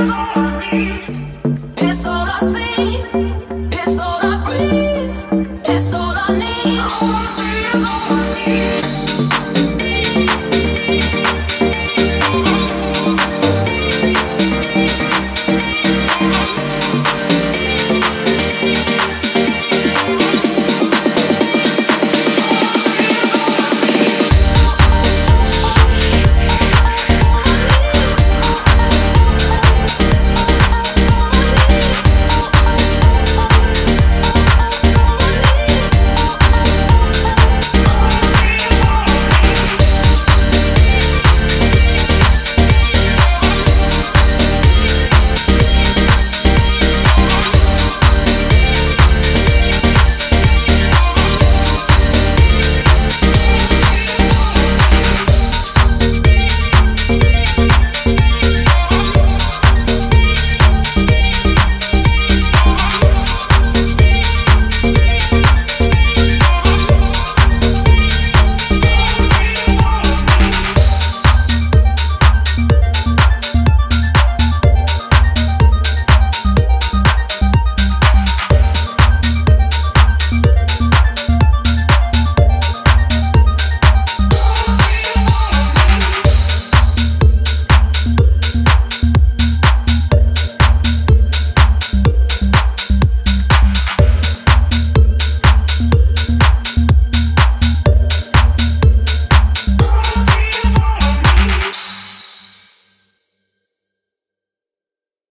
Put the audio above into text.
It's all